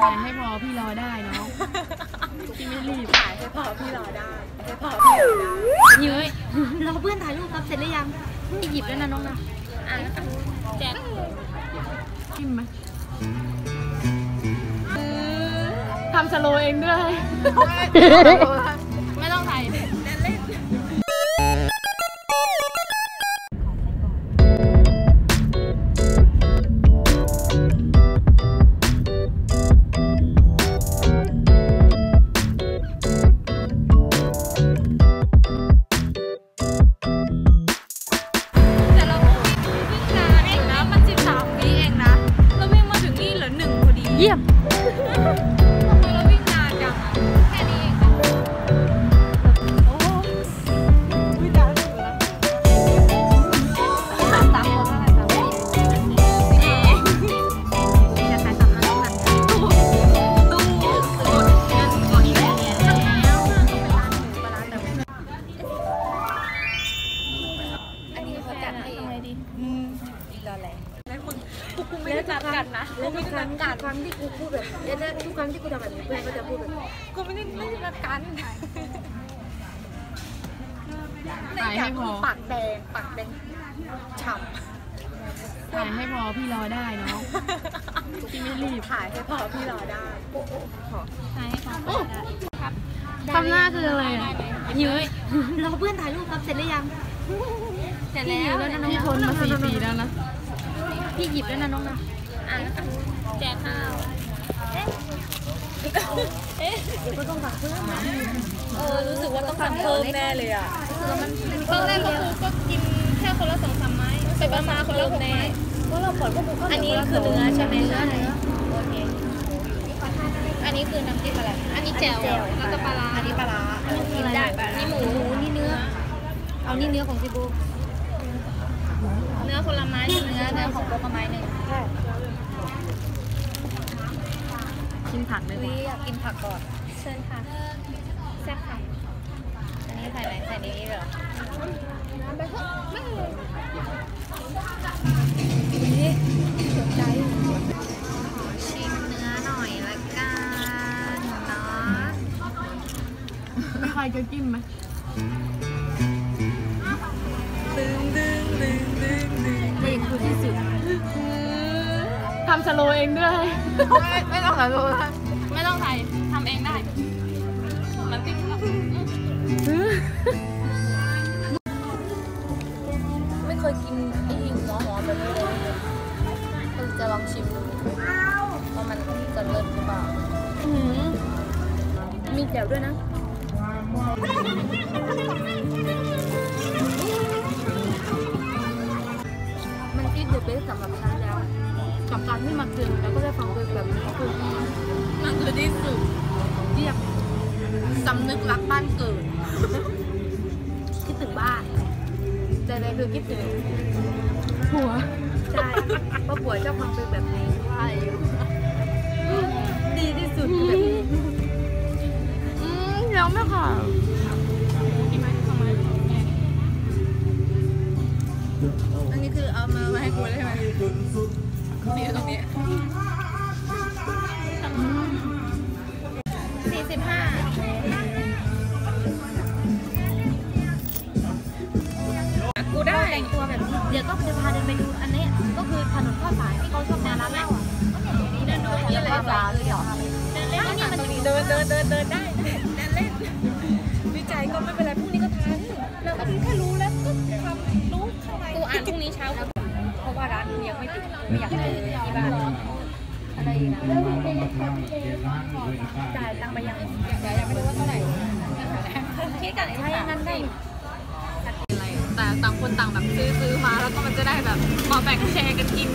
ถ่ายให้พอพี่รอได้เนาะพี่ไม่รีบถ่ายให้พอพี่รอได้ให้พอพี่รอได้เย้ยรอเพื่อนถ่ายรูปครับเสร็จหรือยังพี่หยิบแล้วนะน้องนะอะแจ็คจิ้มไหมทำสโลว์เองด้วย เยี่ยมทำไมเราวิ่งนานจังอะแค่นี้เองนะโอ้วิ่งนานสุดแล้วสามคนเท่าไหร่สามคนเองจะขายสามล้า นนะตู้ตู้กดเงินกดอีกแล้วแล้วเป็นร้านหมูปลาร้าแต่ไม่อันนี้เขาจัดให้ทำไมดีรอแหละกูไม่ได้นัดกันนะแล้วทุกครั้งทุกครั้งที่กูพูดแบบแล้วทุกครั้งที่กูทำแบบนี้เพื่อนก็จะพูดแบบกูไม่ได้ไม่ได้นัดกันถ่ายให้พอปากแดงปากแดงฉ่ถ่ายให้พอพี่รอได้เนาะพี่ไม่รีบำถ่ายให้พอพี่รอได้ถ่ายให้เขาก็ได้ครับทำหน้าคืออะไรอะเย้ยรอเพื่อนถ่ายรูปครับเสร็จหรือยังเสร็จพี่แล้อยู่วแล้วนะน้องทนมาสี่ปีแล้วนะพี่หยิบแล้วนะน้องนะ อะแจกข้าวเอ๊ะก็ต้องสั่งเพิ่มนะเออรู้สึกว่าต้องสั่งเพิ่มแน่เลยอะตอนแรกพวกกูก็กินแค่คนละสองสามไม้ไปประมาณคนละหกไม้ก็เราปล่อยพวกกูเข้าอันนี้คือเนื้อใช่ไหมเนื้อโอเคอันนี้คือน้ำจิ้มอะไร อันนี้แจ่วแล้วก็ปลาร้าอันนี้ปลาร้ากินได้ปะนี่หมูนี่เนื้อ เอานี่เนื้อของซิบู เนื้อคนละไม้หนึ่งเนื้อเนื้อของโปกไม้หนึ่ง กินผักเลยวิอยากกินผักก่อน เชิญค่ะแซ่บค่ะ อันนี้ใส่ไหนใส่นี้เหรอไปเถอะไม่สนใจชิมเนื้อหน่อยละกันเนาะไม่ใครจะจิ้มไหมดึำสโลว์เองด้วย ไม่ต้องถ่ายไม่ต้องถ่ายทำเองได้มันติ๊กไม่เคยกินไอ้หัวหอมแบบนี้เลยคือจะลองชิมดูว่ามันจะเลิศหรือเปล่ามีแจ่วด้วยนะมันที่เดอะเบสสำหรับฉันแล้ว กับการที่มาเกินแล้วก็ได้ฟังเพลงแบบนี้คือมันคือที่สุดเรียกสำนึกรักบ้านเกิด คิดถึงบ้านใจในคือคิดถึงหัวใช่เพราะผัวชอบฟังเพลงแบบนี้ใช่ดีที่สุดคือแบบนี้อืมยังไม่ค่ะอันนี้คือเอามามาให้กูเลยใช่ไหม นี่ตรงนี้สี่สิบห้ากูได้แต่งตัวแบบนี้เดี๋ยวก็จะพาเดินไปดูอันนี้ก็คือถนนข้าวสารที่เขาชอบมาร้านเหล้าอะเดินดูนี่เลยจ้ะเดินเล่นนี่มันเดินเดินเดินเดินได้เดินเล่นวิจัยก็ไม่เป็นไรพรุ่งนี้ก็ทันเราก็แค่รู้แล้วก็ทำรู้ข้างในกูอ่านพรุ่งนี้เช้าเพราะว่าร้านยังไม่ปิด ไม่อยากเจอที่บ้านอะไรอีกนะจ่ายตังค์ไปยังอยายยังไม่รู้ว่าเท่าไหร่คิดกันถ้าอย่างนั้นได้แต่ต่างคนต่างแบบซื้อซื้อมาแล้วก็มันจะได้แบบมาแบ่งแชร์กันกิน